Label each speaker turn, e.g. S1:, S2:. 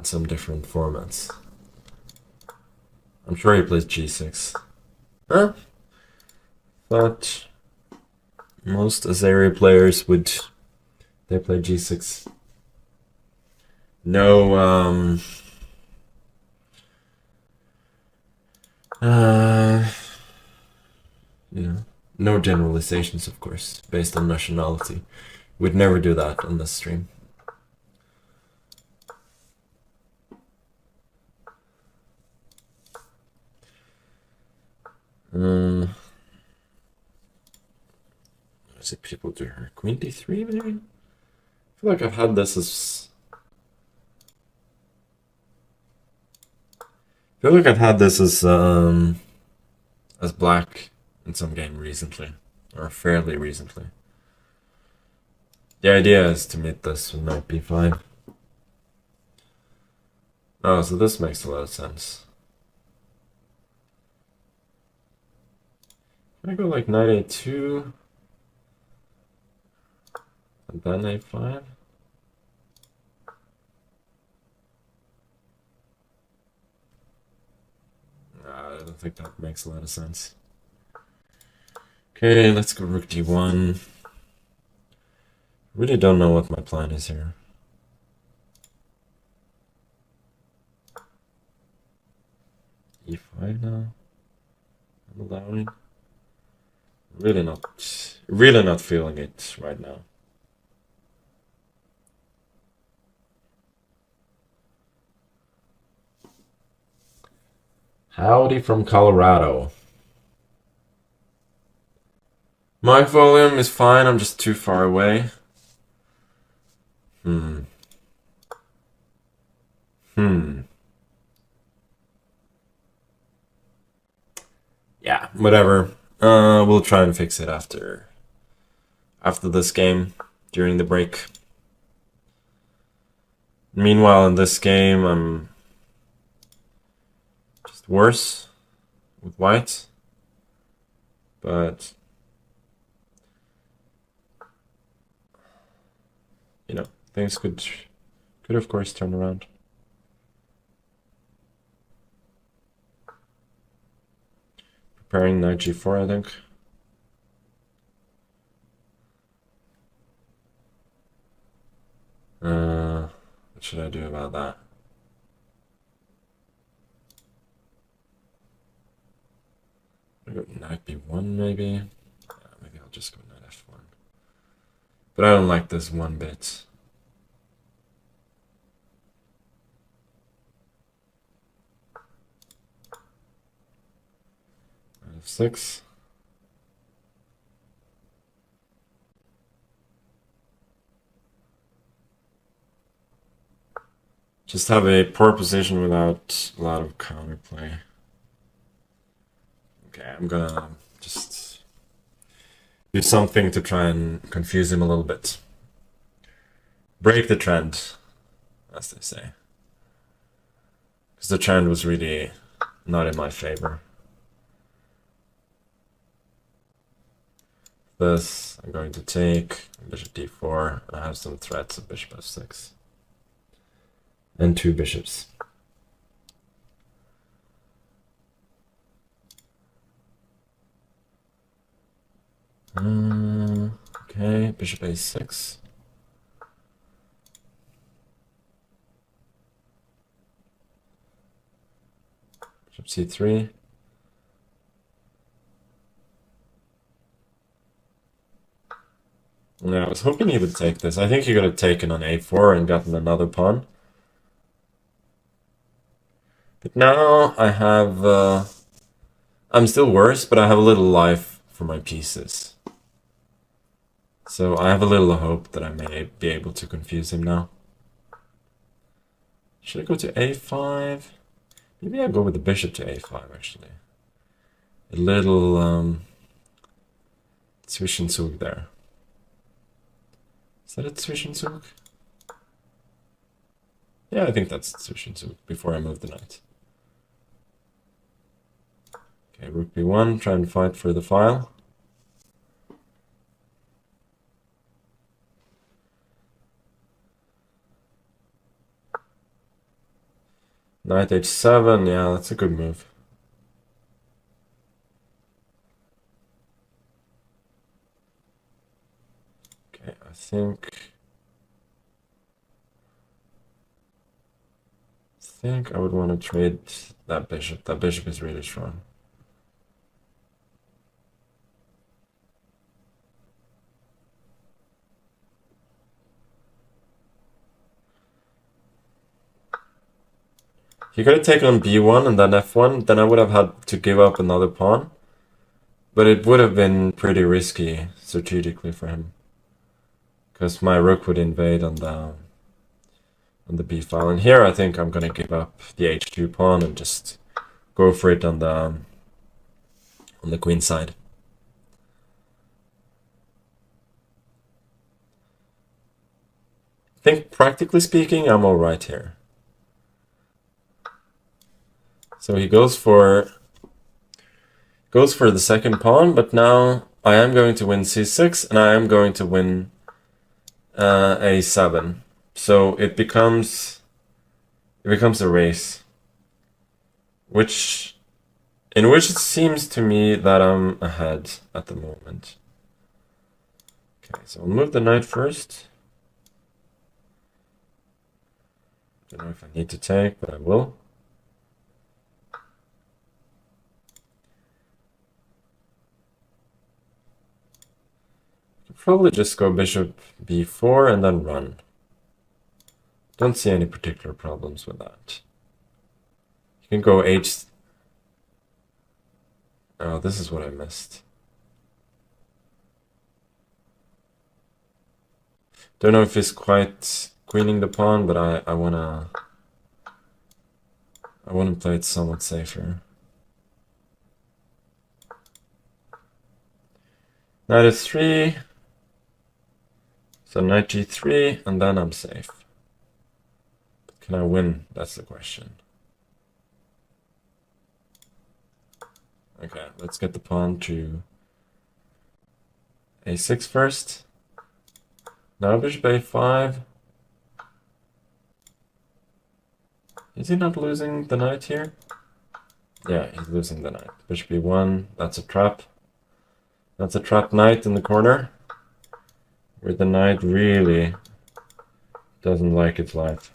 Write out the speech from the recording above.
S1: in some different formats. I'm sure he plays g6. Huh? But most Azeri players would they play g6. No um uh you know no generalizations of course based on nationality. We'd never do that on this stream. Um, is it people do here? Queen d3 maybe? I feel like I've had this as... I feel like I've had this as, um, as black in some game recently, or fairly recently. The idea is to meet this with knight b5. Oh, so this makes a lot of sense. Can I go like knight a2? And then a5? I don't think that makes a lot of sense. Okay, let's go rook d1. Really don't know what my plan is here. e5 now. I'm allowing. Really not, really not feeling it right now. Howdy from Colorado. My volume is fine, I'm just too far away. Hmm. Hmm. Yeah, whatever. Uh, we'll try and fix it after after this game during the break. Meanwhile, in this game, I'm just worse with white, but you know things could could of course turn around. Preparing knight g4, I think. Uh, what should I do about that? Knight b1 maybe. Yeah, maybe I'll just go knight f1. But I don't like this one bit. F6. Just have a poor position without a lot of counterplay. Okay, I'm gonna just do something to try and confuse him a little bit. Break the trend, as they say. Because the trend was really not in my favor. This. I'm going to take bishop d4. I have some threats of bishop f6. And two bishops. Uh, okay, bishop a6. Bishop c3. Yeah, I was hoping he would take this. I think he could have taken on a4 and gotten another pawn. But now I have... Uh, I'm still worse, but I have a little life for my pieces. So I have a little hope that I may be able to confuse him now. Should I go to a5? Maybe I'll go with the bishop to a5, actually. A little um, Zwischenzug there. Is that a Zwischenzug? Yeah, I think that's Zwischenzug before I move the knight. Okay, rook b1, try and fight for the file. Knight h7, yeah, that's a good move. Okay, I think... I think I would want to trade that bishop. That bishop is really strong. He could have taken on b1 and then f1, then I would have had to give up another pawn. But it would have been pretty risky strategically for him. Because my rook would invade on the on the b file. And here I think I'm gonna give up the h2 pawn and just go for it on the on the queen side. I think practically speaking I'm alright here. So he goes for goes for the second pawn, but now I am going to win c6 and I am going to win uh, a7. So it becomes it becomes a race, which in which it seems to me that I'm ahead at the moment. Okay, so I'll move the knight first. Don't know if I need to take, but I will. Probably just go bishop b4 and then run. Don't see any particular problems with that. You can go h... Oh, this is what I missed. Don't know if he's quite queening the pawn, but I, I wanna... I wanna play it somewhat safer. Knight is 3 so knight g3, and then I'm safe. Can I win? That's the question. Okay, let's get the pawn to a6 first. Now bishop a5. Is he not losing the knight here? Yeah, he's losing the knight. Bishop b1, that's a trap. That's a trap knight in the corner where the knight really doesn't like its life.